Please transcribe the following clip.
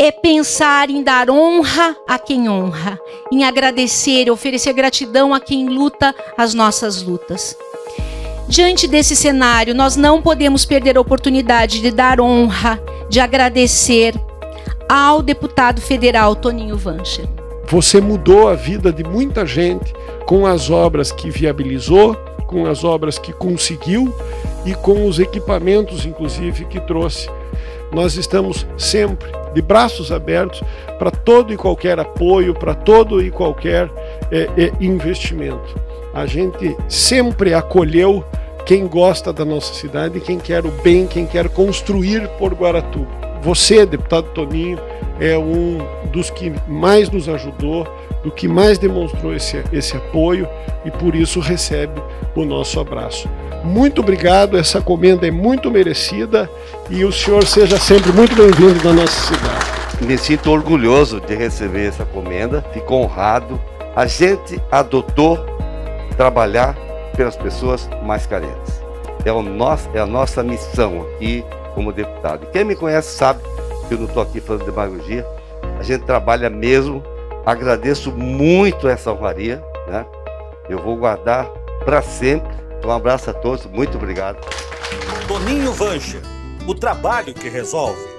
é pensar em dar honra a quem honra, em agradecer, oferecer gratidão a quem luta as nossas lutas. Diante desse cenário, nós não podemos perder a oportunidade de dar honra, de agradecer ao deputado federal Toninho Vancher. Você mudou a vida de muita gente com as obras que viabilizou, com as obras que conseguiu e com os equipamentos, inclusive, que trouxe. Nós estamos sempre de braços abertos para todo e qualquer apoio, para todo e qualquer é, é, investimento. A gente sempre acolheu quem gosta da nossa cidade, quem quer o bem, quem quer construir por Guaratuba. Você, deputado Toninho, é um dos que mais nos ajudou, do que mais demonstrou esse, esse apoio e por isso recebe o nosso abraço. Muito obrigado, essa comenda é muito merecida e o senhor seja sempre muito bem-vindo na nossa cidade. Me sinto orgulhoso de receber essa comenda, fico honrado. A gente adotou trabalhar pelas pessoas mais carentes. É, o nosso, é a nossa missão aqui como deputado. Quem me conhece sabe que eu não estou aqui falando demagogia. A gente trabalha mesmo. Agradeço muito essa honraria. Né? Eu vou guardar para sempre um abraço a todos, muito obrigado. Toninho Vancha, o trabalho que resolve.